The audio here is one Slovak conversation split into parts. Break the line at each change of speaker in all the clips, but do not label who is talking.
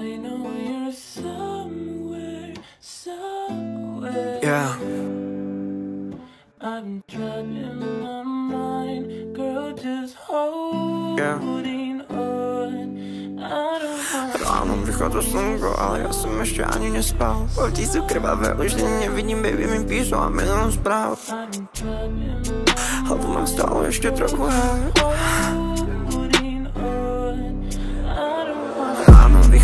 I know you're somewhere, somewhere.
Yeah.
Been trapped in my mind, girl, just holding
Yeah.
on. I don't
Ráno vychádza slnko, ale ja som ešte ani nespal Oči sú krvavé, už ani nevidím, baby mi píšu a milión správ Hlavu mám stále ešte trochu hej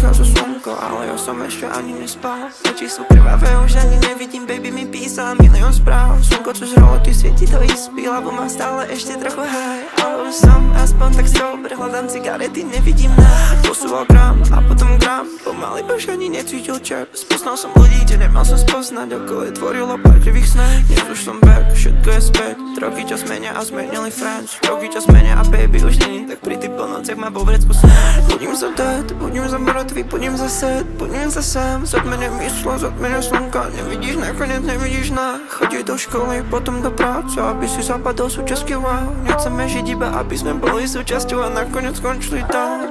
Vychádza slnko, ale ja som ešte ani nespal. Oči sú krvavé, už ani nevidím, baby mi písala milión správ. Slnko, čo žralo, ty svieti to ispí, hlavu mám stále ešte trochu hej Ale už som aspoň tak sober, hľadám cigarety, nevidím na Posúval gram a potom gram, pomaly už ani necítil čep Spoznal som ľudí, kde nemal som spoznať, okolo tvorilo pár krivých sneh Dnes už som back, všetko je späť, roky čas menia a zmenili friends Roky čas menia a baby už není, tak pri tých polnociach má vo vrecku sneh Budím za dead, budím za mŕtvy, budím za set, budím za sem. Zodmene myslo, zodmene slnka, nevidíš nakoniec, nevidíš na. Chodí do školy, potom do práce, aby si zapadol súčasťou wow Nechceme žiť iba, aby sme boli súčasťou a nakoniec skončili tam.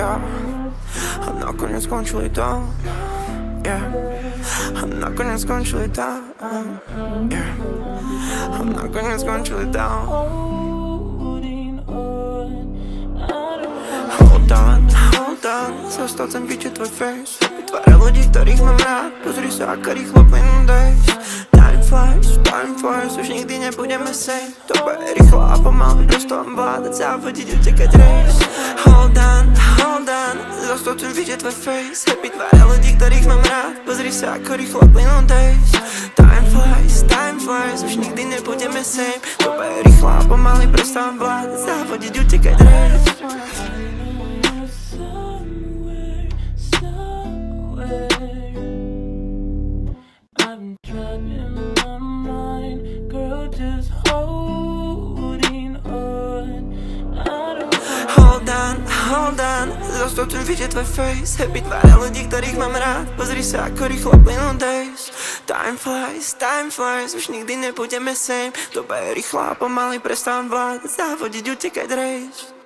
Yeah. A nakoniec skončili tam. Yeah. A nakoniec skončili tam yeah. A nakoniec skončili tam
holding on. I don't want
Hold on, hold on. Zostal chcem vidieť tvoj face. Vytvára ľudí, ktorých mám rád. Pozri sa, ako rýchlo plynú days Time flies, time flies. Už nikdy nebudeme same Doba je rýchla a pomaly. Mám vládať, závodiť, utekať race Zostal chcem vidieť tvoj face. Vytvára ľudí, ktorých mám rád. Pozri sa, ako rýchlo plynú days Time flies, time flies Už nikdy nebudeme same. Doba je rýchla pomaly Prosto mám vládať, závodiť, utekať
been trapped in my mind, just holding
hold on Zostal chcem vidieť tvoj face. Happy tváre ľudí, ktorých mám rád. Pozri sa, ako rýchlo plynú days. Time flies, time flies Už nikdy nebudeme same. Doba je rýchla a pomaly prestávam vládať Závodiť, utekať race